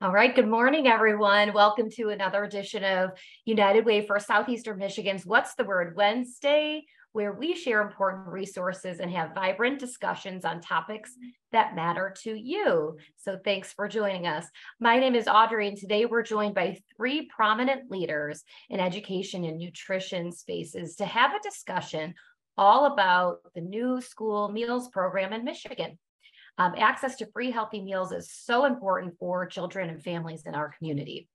All right, good morning, everyone. Welcome to another edition of United Way for Southeastern Michigan's What's the Word Wednesday, where we share important resources and have vibrant discussions on topics that matter to you. So thanks for joining us. My name is Audrey, and today we're joined by three prominent leaders in education and nutrition spaces to have a discussion all about the new school meals program in Michigan. Um, access to free healthy meals is so important for children and families in our community.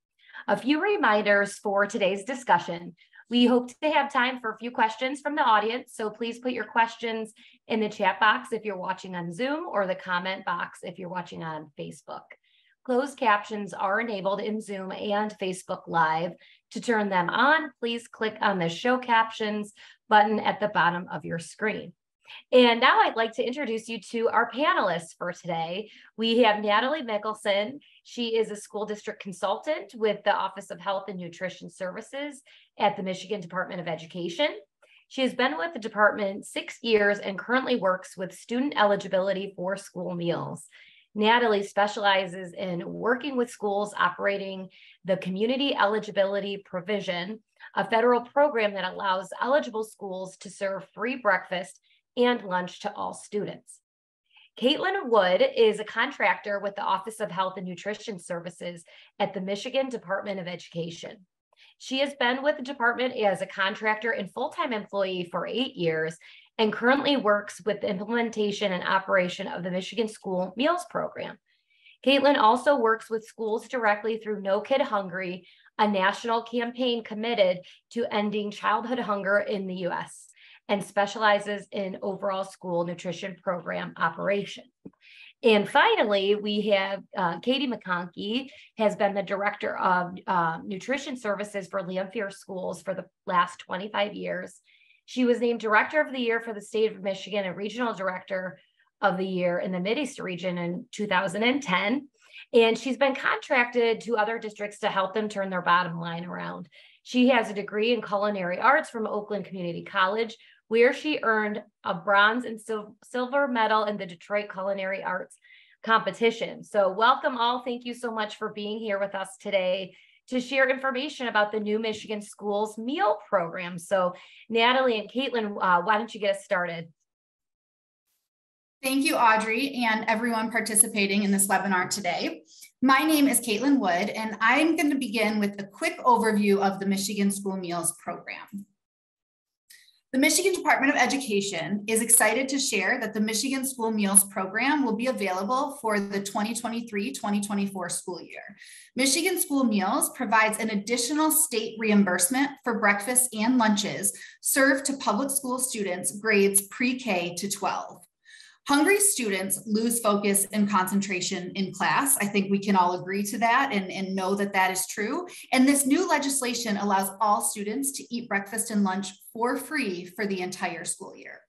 A few reminders for today's discussion. We hope to have time for a few questions from the audience, so please put your questions in the chat box if you're watching on Zoom or the comment box if you're watching on Facebook. Closed captions are enabled in Zoom and Facebook Live. To turn them on, please click on the Show Captions button at the bottom of your screen. And now I'd like to introduce you to our panelists for today. We have Natalee Mickelson. She is a school district consultant with the Office of Health and Nutrition Services at the Michigan Department of Education. She has been with the department six years and currently works with student eligibility for school meals. Natalee specializes in working with schools operating the Community Eligibility Provision, a federal program that allows eligible schools to serve free breakfast and lunch to all students. Caitlyn Wood is a contractor with the Office of Health and Nutrition Services at the Michigan Department of Education. She has been with the department as a contractor and full-time employee for eight years and currently works with the implementation and operation of the Michigan School Meals Program. Caitlyn also works with schools directly through No Kid Hungry, a national campaign committed to ending childhood hunger in the US and specializes in overall school nutrition program operation. And finally, we have uh, Katie McConkie has been the director of uh, nutrition services for Lamphere schools for the last 25 years. She was named director of the year for the state of Michigan and regional director of the year in the Mideast region in 2010. And she's been contracted to other districts to help them turn their bottom line around. She has a degree in culinary arts from Oakland Community College, where she earned a bronze and sil silver medal in the Detroit Culinary Arts competition. So welcome all. Thank you so much for being here with us today to share information about the new Michigan Schools meal program. So Natalee and Caitlyn, uh, why don't you get us started? Thank you, Audrey, and everyone participating in this webinar today. My name is Caitlyn Wood, and I'm going to begin with a quick overview of the Michigan School Meals Program. The Michigan Department of Education is excited to share that the Michigan School Meals Program will be available for the 2023-2024 school year. Michigan School Meals provides an additional state reimbursement for breakfast and lunches served to public school students grades pre-K to 12. Hungry students lose focus and concentration in class. I think we can all agree to that and, and know that that is true. And this new legislation allows all students to eat breakfast and lunch for free for the entire school year.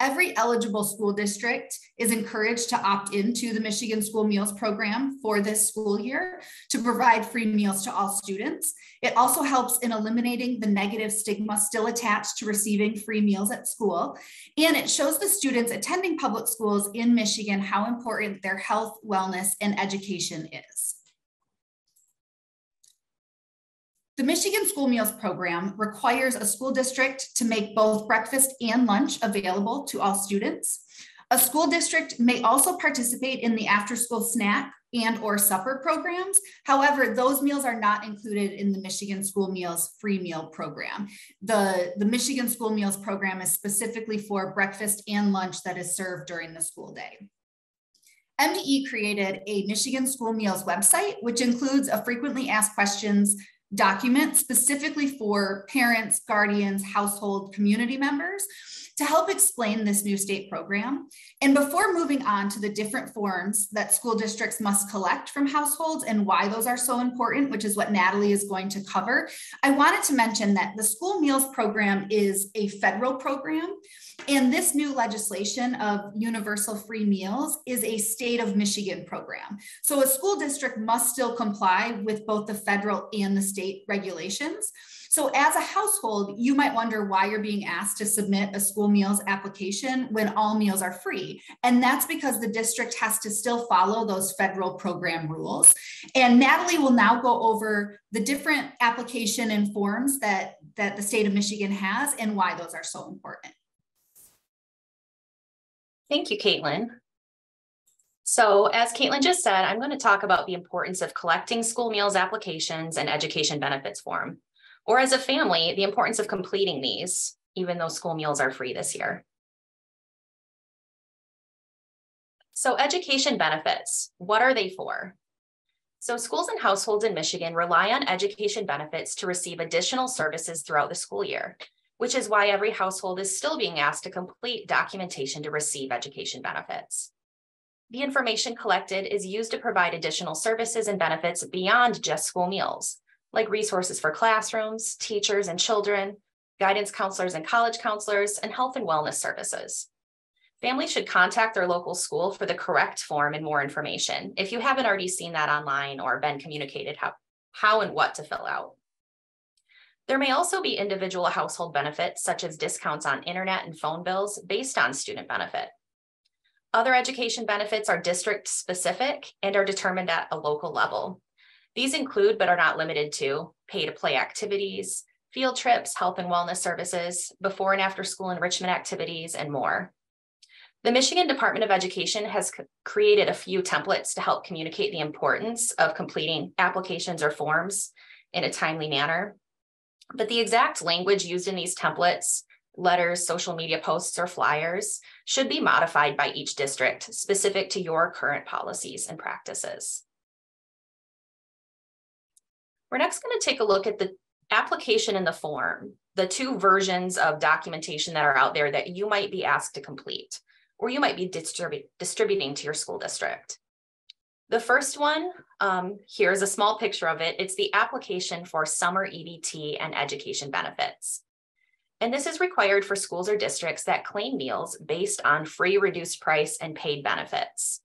Every eligible school district is encouraged to opt into the Michigan School Meals Program for this school year to provide free meals to all students. It also helps in eliminating the negative stigma still attached to receiving free meals at school. And it shows the students attending public schools in Michigan how important their health, wellness, and education is. The Michigan School Meals Program requires a school district to make both breakfast and lunch available to all students. A school district may also participate in the after school snack and or supper programs. However, those meals are not included in the Michigan School Meals free meal program. The, the Michigan School Meals program is specifically for breakfast and lunch that is served during the school day. MDE created a Michigan School Meals website, which includes a frequently asked questions document specifically for parents, guardians, household, community members to help explain this new state program. And before moving on to the different forms that school districts must collect from households and why those are so important, which is what Natalee is going to cover, I wanted to mention that the school meals program is a federal program And this new legislation of universal free meals is a state of Michigan program. So a school district must still comply with both the federal and the state regulations. So as a household, you might wonder why you're being asked to submit a school meals application when all meals are free. And that's because the district has to still follow those federal program rules. And Natalee will now go over the different application and forms that, that the state of Michigan has and why those are so important. Thank you, Caitlyn. So as Caitlyn just said, I'm going to talk about the importance of collecting school meals applications and education benefits form or as a family, the importance of completing these, even though school meals are free this year. So education benefits, what are they for? So schools and households in Michigan rely on education benefits to receive additional services throughout the school year, which is why every household is still being asked to complete documentation to receive education benefits. The information collected is used to provide additional services and benefits beyond just school meals, like resources for classrooms, teachers and children, guidance counselors and college counselors, and health and wellness services. Families should contact their local school for the correct form and more information if you haven't already seen that online or been communicated how, how and what to fill out. There may also be individual household benefits, such as discounts on internet and phone bills based on student benefit. Other education benefits are district specific and are determined at a local level. These include, but are not limited to, pay to play activities, field trips, health and wellness services, before and after school enrichment activities, and more. The Michigan Department of Education has created a few templates to help communicate the importance of completing applications or forms in a timely manner. But the exact language used in these templates, letters, social media posts, or flyers should be modified by each district specific to your current policies and practices. We're next going to take a look at the application and the form, the two versions of documentation that are out there that you might be asked to complete, or you might be distribu distributing to your school district. The first one, um, here's a small picture of it. It's the application for summer EBT and education benefits. And this is required for schools or districts that claim meals based on free reduced price and paid benefits.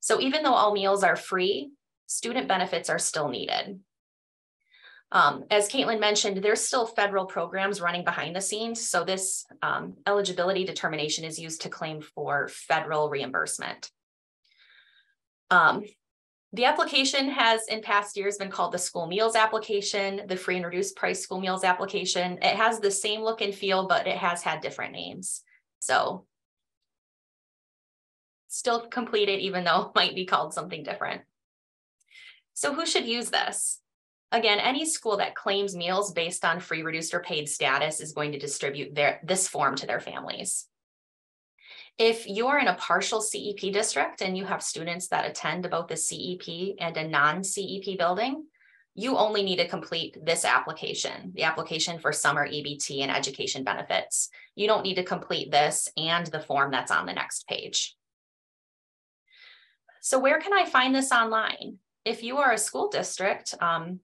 So even though all meals are free, student benefits are still needed. Um, as Caitlyn mentioned, there's still federal programs running behind the scenes. So this um, eligibility determination is used to claim for federal reimbursement. Um, the application has in past years been called the school meals application, the free and reduced price school meals application. It has the same look and feel, but it has had different names. So still completed, even though it might be called something different. So who should use this? Again, any school that claims meals based on free, reduced, or paid status is going to distribute their, this form to their families. If you're in a partial CEP district and you have students that attend both the CEP and a non-CEP building, you only need to complete this application, the application for summer EBT and education benefits. You don't need to complete this and the form that's on the next page. So where can I find this online? If you are a school district, um,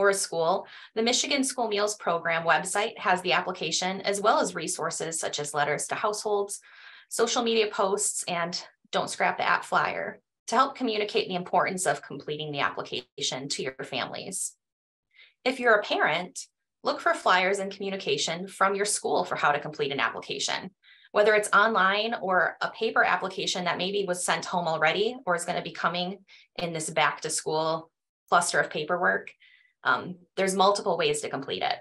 or a school, the Michigan School Meals Program website has the application as well as resources such as letters to households, social media posts, and don't scrap the app flyer to help communicate the importance of completing the application to your families. If you're a parent, look for flyers and communication from your school for how to complete an application, whether it's online or a paper application that maybe was sent home already or is going to be coming in this back to school cluster of paperwork. Um, there's multiple ways to complete it.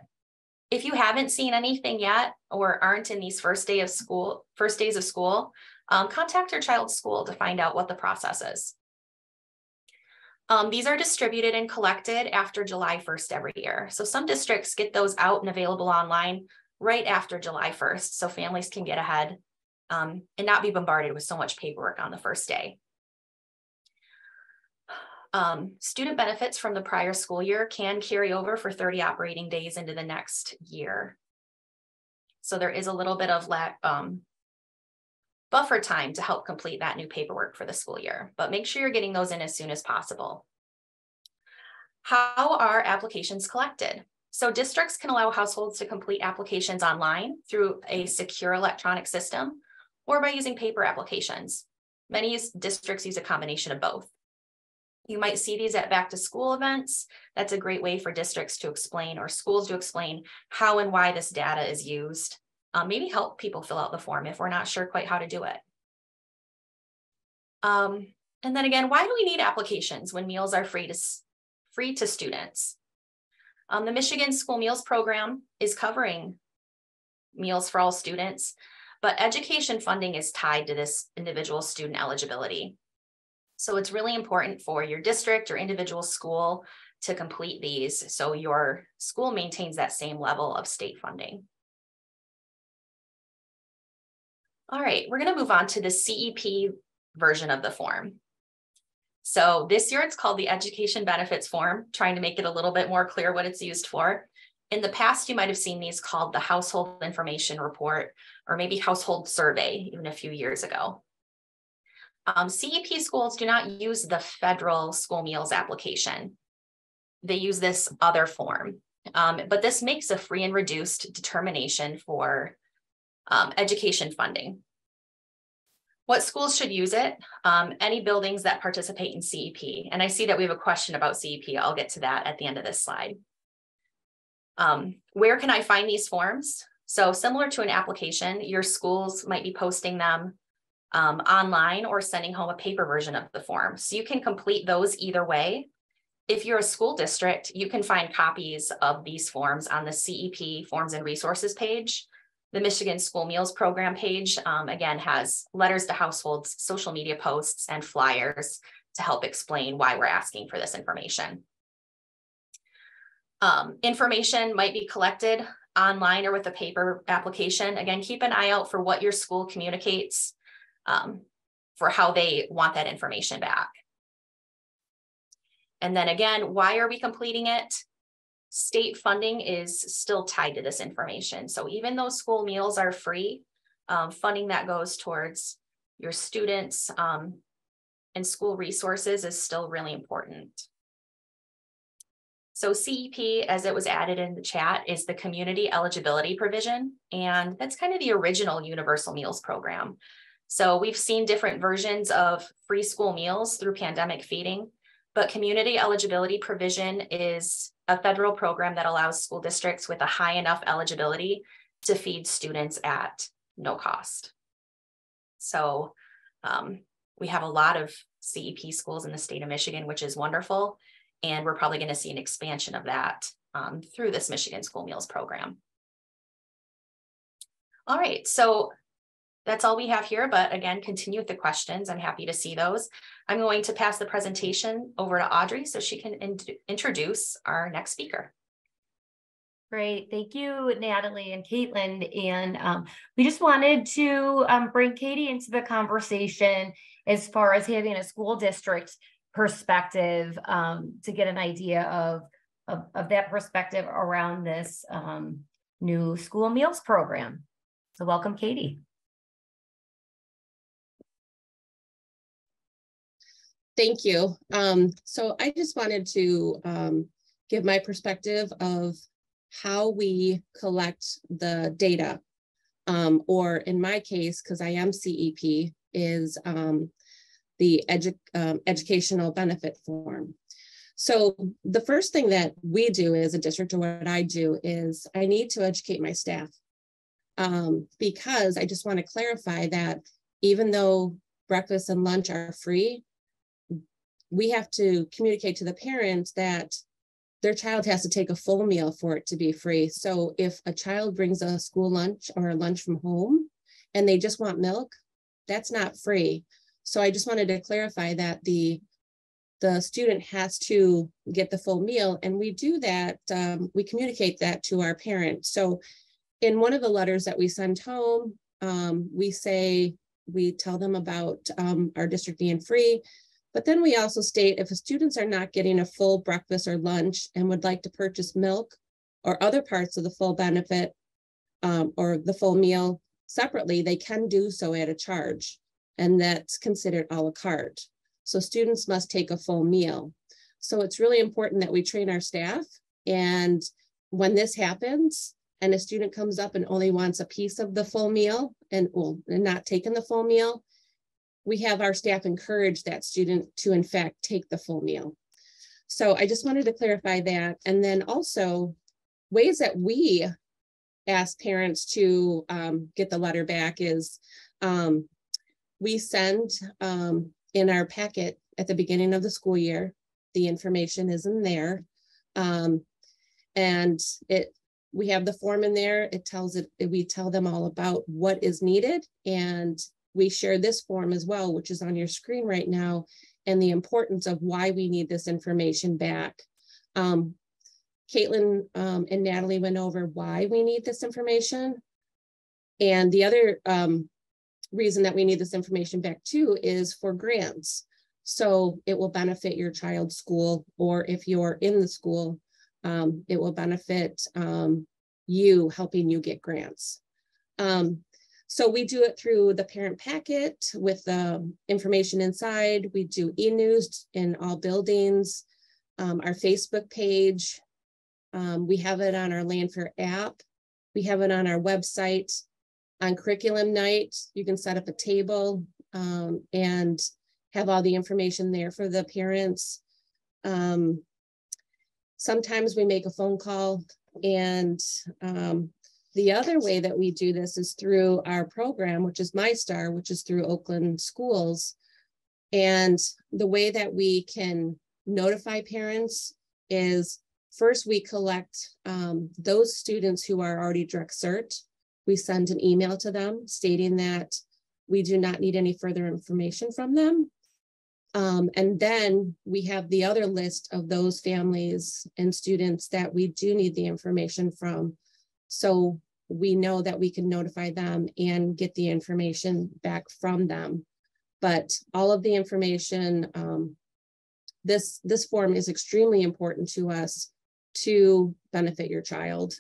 If you haven't seen anything yet or aren't in these first day of school, first days of school, um, contact your child's school to find out what the process is. Um, these are distributed and collected after July 1st every year. So some districts get those out and available online right after July 1st so families can get ahead um, and not be bombarded with so much paperwork on the first day. Um, student benefits from the prior school year can carry over for 30 operating days into the next year. So there is a little bit of um, buffer time to help complete that new paperwork for the school year, but make sure you're getting those in as soon as possible. How are applications collected? So districts can allow households to complete applications online through a secure electronic system or by using paper applications. Many districts use a combination of both. You might see these at back to school events. That's a great way for districts to explain or schools to explain how and why this data is used. Um, maybe help people fill out the form if we're not sure quite how to do it. Um, and then again, why do we need applications when meals are free to, free to students? Um, the Michigan School Meals Program is covering meals for all students, but education funding is tied to this individual student eligibility. So it's really important for your district or individual school to complete these so your school maintains that same level of state funding. All right, we're going to move on to the CEP version of the form. So this year it's called the Education Benefits Form, trying to make it a little bit more clear what it's used for. In the past, you might have seen these called the Household Information Report or maybe Household Survey even a few years ago. Um, CEP schools do not use the federal school meals application. They use this other form, um, but this makes a free and reduced determination for um, education funding. What schools should use it? Um, any buildings that participate in CEP. And I see that we have a question about CEP. I'll get to that at the end of this slide. Um, where can I find these forms? So similar to an application, your schools might be posting them um, online or sending home a paper version of the form. So you can complete those either way. If you're a school district, you can find copies of these forms on the CEP forms and resources page. The Michigan School Meals Program page, um, again, has letters to households, social media posts, and flyers to help explain why we're asking for this information. Um, information might be collected online or with a paper application. Again, keep an eye out for what your school communicates um, for how they want that information back. And then again, why are we completing it? state funding is still tied to this information. So even though school meals are free, um, funding that goes towards your students um, and school resources is still really important. So CEP, as it was added in the chat, is the community eligibility provision. And that's kind of the original universal meals program. So we've seen different versions of free school meals through pandemic feeding, but community eligibility provision is a federal program that allows school districts with a high enough eligibility to feed students at no cost. So um, we have a lot of CEP schools in the state of Michigan, which is wonderful. And we're probably going to see an expansion of that um, through this Michigan School Meals program. All right, so that's all we have here, but again, continue with the questions. I'm happy to see those. I'm going to pass the presentation over to Audrey so she can in introduce our next speaker. Great. Thank you, Natalee and Caitlyn. And um, we just wanted to um, bring Katie into the conversation as far as having a school district perspective um, to get an idea of, of, of, that perspective around this um, new school meals program. So welcome, Katie. Thank you. Um, so I just wanted to um, give my perspective of how we collect the data, um, or in my case, because I am CEP, is um, the edu um, educational benefit form. So the first thing that we do as a district, or what I do, is I need to educate my staff um, because I just want to clarify that even though breakfast and lunch are free, we have to communicate to the parents that their child has to take a full meal for it to be free. So if a child brings a school lunch or a lunch from home and they just want milk, that's not free. So I just wanted to clarify that the the student has to get the full meal and we do that um, we communicate that to our parents so in one of the letters that we send home um, we say we tell them about um, our district being free but then we also state if students are not getting a full breakfast or lunch and would like to purchase milk or other parts of the full benefit um, or the full meal separately, they can do so at a charge. And that's considered a la carte. So students must take a full meal. So it's really important that we train our staff and when this happens and a student comes up and only wants a piece of the full meal and and not taking the full meal, we have our staff encourage that student to in fact take the full meal. So I just wanted to clarify that. And then also ways that we ask parents to um, get the letter back is um, we send um, in our packet at the beginning of the school year, the information is in there. Um, and it we have the form in there. It tells it, we tell them all about what is needed. And we share this form as well, which is on your screen right now, and the importance of why we need this information back. Um, Caitlyn um, and Natalee went over why we need this information. And the other um, reason that we need this information back too is for grants. So it will benefit your child's school, or if you're in the school, um, it will benefit um, you helping you get grants. Um, so we do it through the parent packet with the information inside. We do e-news in all buildings, um, our Facebook page. Um, we have it on our Lamphere app. We have it on our website. On curriculum night, you can set up a table um, and have all the information there for the parents. Um, sometimes we make a phone call and um, the other way that we do this is through our program, which is MISTAR, which is through Oakland schools. And the way that we can notify parents is first we collect um, those students who are already direct cert. We send an email to them stating that we do not need any further information from them. Um, and then we have the other list of those families and students that we do need the information from. So we know that we can notify them and get the information back from them. But all of the information, um, this, this form is extremely important to us to benefit your child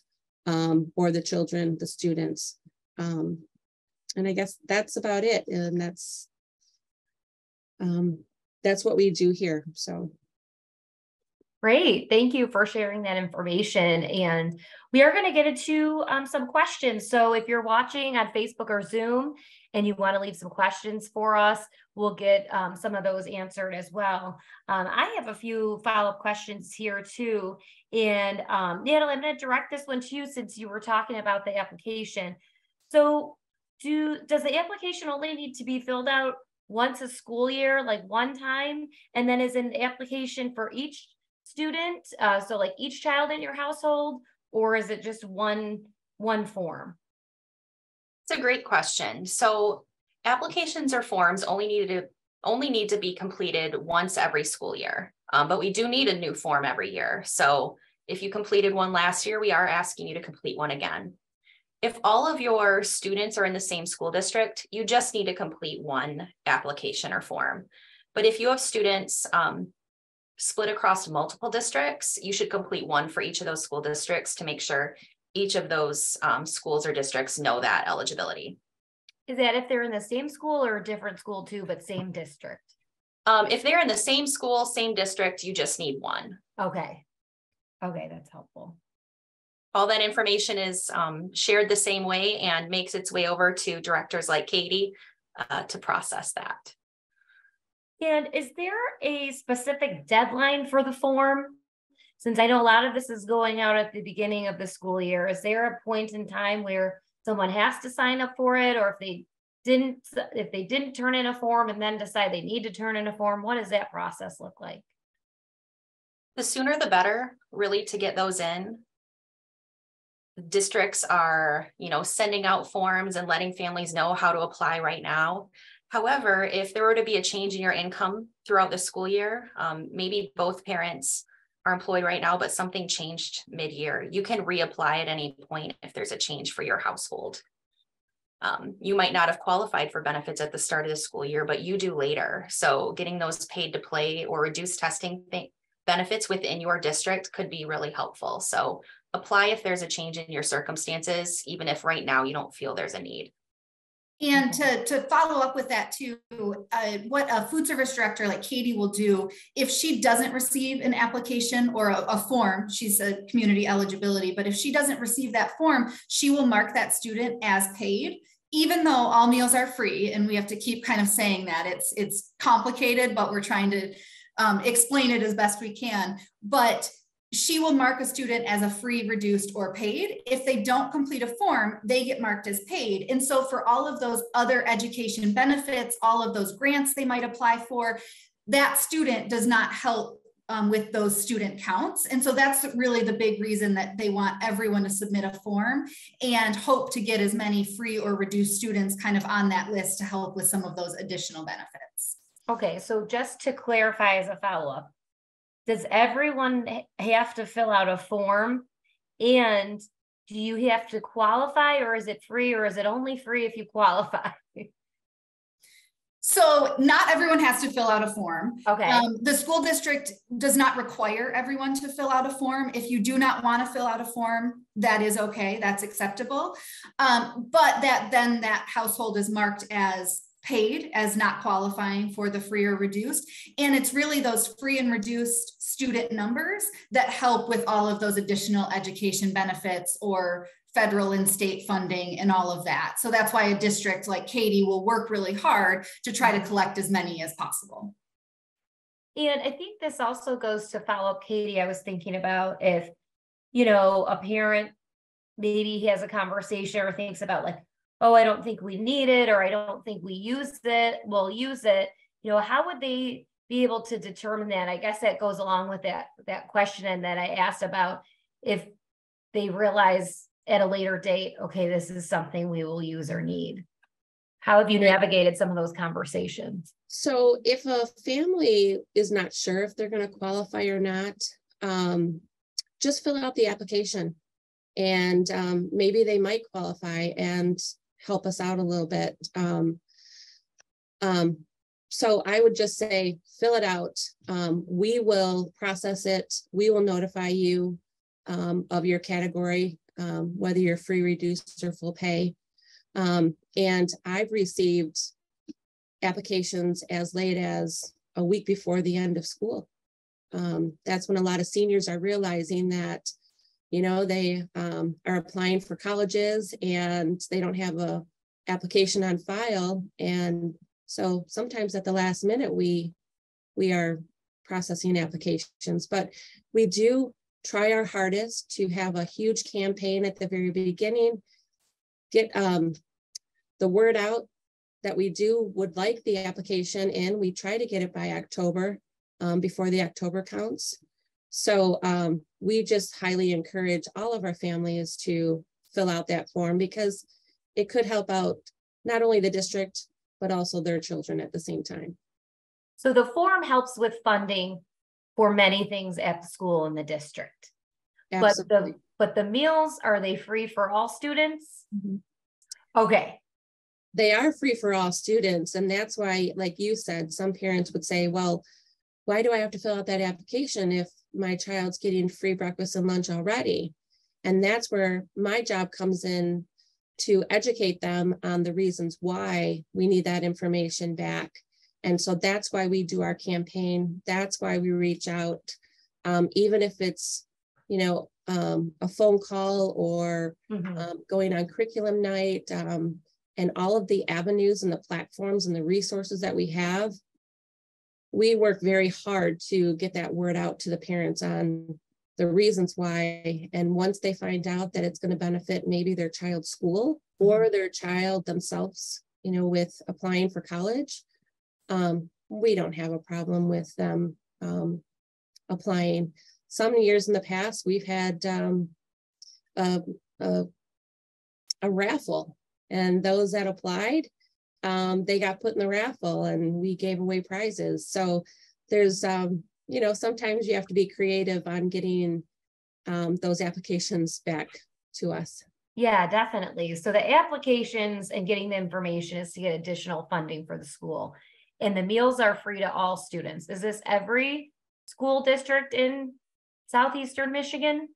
um, or the children, the students. Um, and I guess that's about it. And that's um, that's what we do here. So Great. Thank you for sharing that information. And we are going to get into um, some questions. So if you're watching on Facebook or Zoom and you want to leave some questions for us, we'll get um, some of those answered as well. Um, I have a few follow up questions here too. And um, Natalee, I'm going to direct this one to you since you were talking about the application. So do does the application only need to be filled out once a school year, like one time, and then is an application for each student? Uh, so like each child in your household, or is it just one one form? It's a great question. So applications or forms only need to only need to be completed once every school year, um, but we do need a new form every year. So if you completed one last year, we are asking you to complete one again. If all of your students are in the same school district, you just need to complete one application or form. But if you have students um, split across multiple districts, you should complete one for each of those school districts to make sure each of those um, schools or districts know that eligibility. Is that if they're in the same school or a different school too, but same district? Um, if they're in the same school, same district, you just need one. Okay. Okay, that's helpful all that information is um, shared the same way and makes its way over to directors like Katie uh, to process that. And is there a specific deadline for the form? Since I know a lot of this is going out at the beginning of the school year, is there a point in time where someone has to sign up for it, or if they didn't, if they didn't turn in a form and then decide they need to turn in a form, what does that process look like? The sooner the better, really, to get those in districts are, you know, sending out forms and letting families know how to apply right now. However, if there were to be a change in your income throughout the school year, um, maybe both parents are employed right now, but something changed mid-year, you can reapply at any point if there's a change for your household. Um, you might not have qualified for benefits at the start of the school year, but you do later. So getting those paid to play or reduced testing benefits within your district could be really helpful. So apply if there's a change in your circumstances, even if right now you don't feel there's a need. And to, to follow up with that too, uh, what a food service director like Katie will do, if she doesn't receive an application or a, a, form, she's a community eligibility, but if she doesn't receive that form, she will mark that student as paid, even though all meals are free. And we have to keep kind of saying that it's, it's complicated, but we're trying to um, explain it as best we can. But she will mark a student as a free, reduced, or paid. If they don't complete a form, they get marked as paid. And so, for all of those other education benefits, all of those grants they might apply for, that student does not help um, with those student counts. And so, that's really the big reason that they want everyone to submit a form and hope to get as many free or reduced students kind of on that list to help with some of those additional benefits. Okay, so just to clarify as a follow up, does everyone have to fill out a form? And do you have to qualify or is it free or is it only free if you qualify? So not everyone has to fill out a form. Okay. Um, the school district does not require everyone to fill out a form. If you do not want to fill out a form, that is okay. That's acceptable. Um, but that then that household is marked as paid as not qualifying for the free or reduced. And it's really those free and reduced student numbers that help with all of those additional education benefits or federal and state funding and all of that. So that's why a district like Katie will work really hard to try to collect as many as possible. And I think this also goes to follow up, Katie. I was thinking about if, you know, a parent maybe he has a conversation or thinks about like, oh, I don't think we need it, or I don't think we use it, we'll use it. You know, how would they be able to determine that? I guess that goes along with that that question and that I asked about if they realize at a later date, okay, this is something we will use or need. How have you navigated some of those conversations? So if a family is not sure if they're going to qualify or not, um, just fill out the application and um, maybe they might qualify. And help us out a little bit. Um, um, so I would just say, fill it out. Um, we will process it. We will notify you um, of your category, um, whether you're free, reduced, or full pay. Um, and I've received applications as late as a week before the end of school. Um, that's when a lot of seniors are realizing that you know they um, are applying for colleges and they don't have a application on file. And so sometimes at the last minute we we are processing applications but we do try our hardest to have a huge campaign at the very beginning. Get um, the word out that we do would like the application in. We try to get it by october um, before the october counts so um, we just highly encourage all of our families to fill out that form because it could help out not only the district, but also their children at the same time. So the form helps with funding for many things at the school in the district. Absolutely. But the but the meals are they free for all students? Mm-hmm. Okay. They are free for all students and that's why like you said some parents would say well why do I have to fill out that application if my child's getting free breakfast and lunch already. And that's where my job comes in to educate them on the reasons why we need that information back. And so that's why we do our campaign. That's why we reach out, um, even if it's, you know, um, a phone call or mm-hmm. um, going on curriculum night um, and all of the avenues and the platforms and the resources that we have we work very hard to get that word out to the parents on the reasons why. And once they find out that it's going to benefit maybe their child's school or mm-hmm. their child themselves, you know, with applying for college, um, we don't have a problem with them um, applying. Some years in the past, we've had um, a, a, a raffle, and those that applied um, they got put in the raffle and we gave away prizes. So there's, um, you know, sometimes you have to be creative on getting um, those applications back to us. Yeah, definitely. So the applications and getting the information is to get additional funding for the school. And the meals are free to all students. Is this every school district in southeastern Michigan?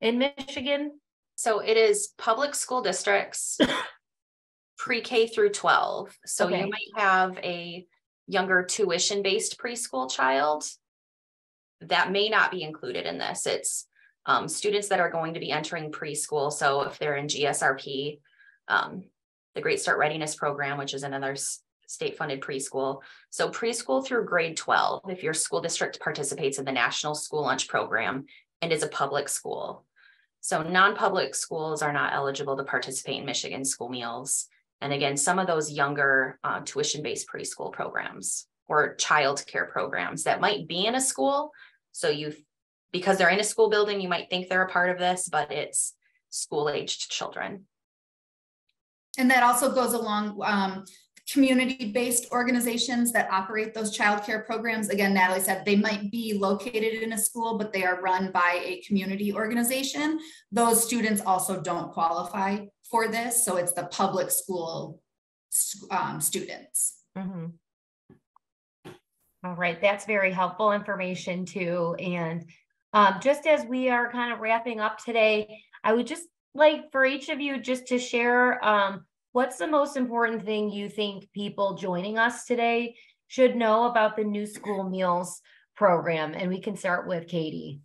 In Michigan? So it is public school districts pre-K through 12. So Okay. you might have a younger tuition-based preschool child. That may not be included in this. It's um, students that are going to be entering preschool. So if they're in GSRP, um, the Great Start Readiness Program, which is another s- state-funded preschool. So preschool through grade 12, if your school district participates in the National School Lunch Program and is a public school. So non-public schools are not eligible to participate in Michigan school meals. And again, some of those younger uh, tuition-based preschool programs or childcare programs that might be in a school. So you, because they're in a school building, you might think they're a part of this, but it's school-aged children. And that also goes along, um, community-based organizations that operate those childcare programs. Again, Natalee said they might be located in a school, but they are run by a community organization. Those students also don't qualify for this, so it's the public school um, students. Mhm. All right, that's very helpful information too. And um, just as we are kind of wrapping up today, I would just like for each of you just to share um, what's the most important thing you think people joining us today should know about the new school meals program? And we can start with Katie.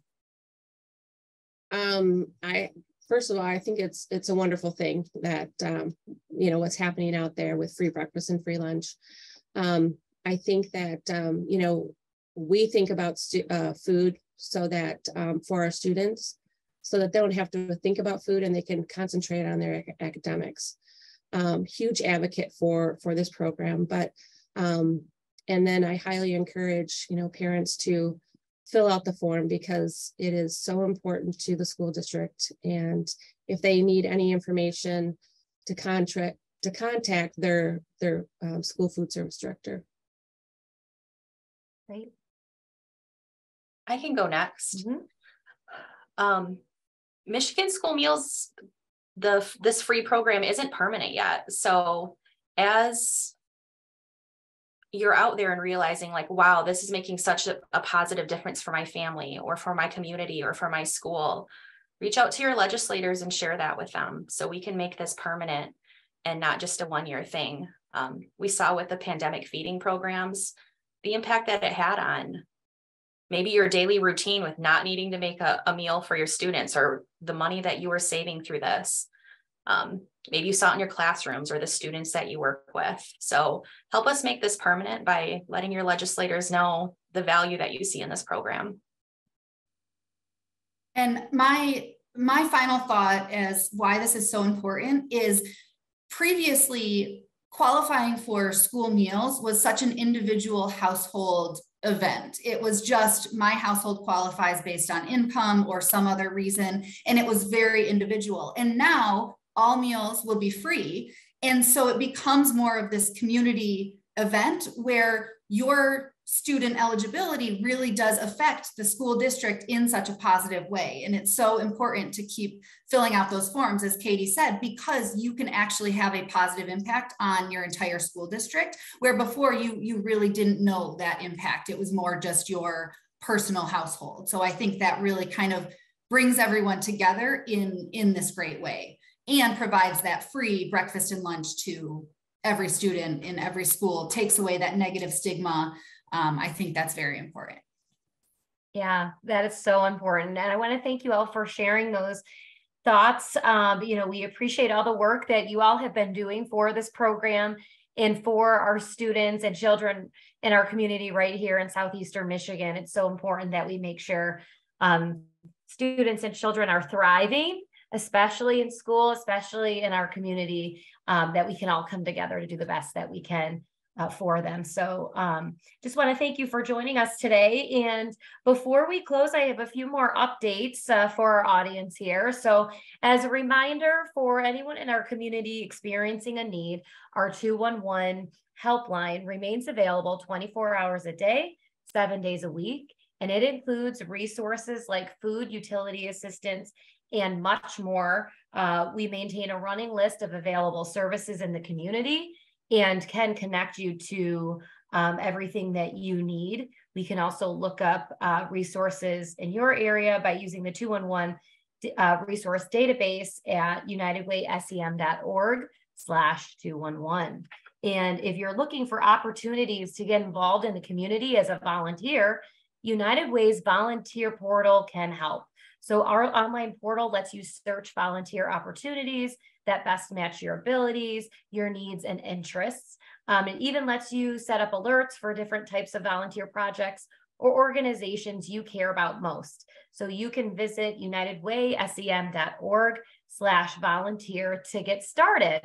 Um, I, first of all, I think it's, it's a wonderful thing that, um, you know, what's happening out there with free breakfast and free lunch. Um, I think that, um, you know, we think about uh, food so that, um, for our students, so that they don't have to think about food and they can concentrate on their ac- academics. Um, huge advocate for, for this program, but, and then I highly encourage, you know, parents to fill out the form because it is so important to the school district. And if they need any information to contract, to contact their, their um, school food service director. Right? I can go next. Mhm. Um, Michigan School Meals, the, this free program isn't permanent yet. So as you're out there and realizing like, wow, this is making such a, a positive difference for my family or for my community or for my school, reach out to your legislators and share that with them so we can make this permanent and not just a one year thing. Um, we saw with the pandemic feeding programs, the impact that it had on maybe your daily routine with not needing to make a, a meal for your students or the money that you were saving through this. Um, maybe you saw it in your classrooms or the students that you work with. So help us make this permanent by letting your legislators know the value that you see in this program. And my my final thought as why this is so important is previously qualifying for school meals was such an individual household event. It was just my household qualifies based on income or some other reason, and it was very individual. And now all meals will be free. And so it becomes more of this community event where your student eligibility really does affect the school district in such a positive way. And it's so important to keep filling out those forms, as Katie said, because you can actually have a positive impact on your entire school district, where before you, you really didn't know that impact. It was more just your personal household. So I think that really kind of brings everyone together in, in this great way and provides that free breakfast and lunch to every student in every school, takes away that negative stigma um, I think that's very important. Yeah, that is so important. And I want to thank you all for sharing those thoughts. Um, you know, we appreciate all the work that you all have been doing for this program and for our students and children in our community right here in Southeastern Michigan. It's so important that we make sure um, students and children are thriving, especially in school, especially in our community, um, that we can all come together to do the best that we can uh, for them. So um, just want to thank you for joining us today. And before we close, I have a few more updates uh, for our audience here. So as a reminder for anyone in our community experiencing a need, our 211 helpline remains available 24 hours a day, seven days a week. And it includes resources like food, utility assistance, and much more. Uh, we maintain a running list of available services in the community and can connect you to um, everything that you need. We can also look up uh, resources in your area by using the 211 uh, resource database at unitedwaysem.org slash 211. And if you're looking for opportunities to get involved in the community as a volunteer, United Way's volunteer portal can help. So our online portal lets you search volunteer opportunities that best match your abilities, your needs, and interests. Um, it even lets you set up alerts for different types of volunteer projects or organizations you care about most. So you can visit unitedwaysem.org slash volunteer to get started.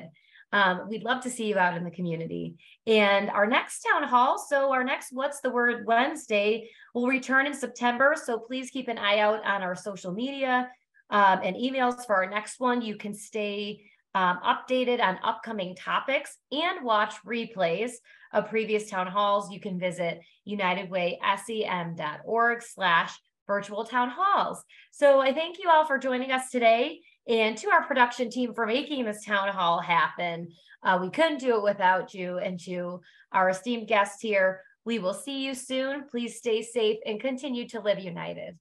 Um, we'd love to see you out in the community. And our next town hall, so our next What's the Word Wednesday will return in September. So please keep an eye out on our social media um, and emails for our next one. You can stay um, updated on upcoming topics and watch replays of previous town halls. You can visit unitedwaysem.org slash virtual town halls. So I thank you all for joining us today and to our production team for making this town hall happen. Uh, we couldn't do it without you and to our esteemed guests here. We will see you soon. Please stay safe and continue to live united.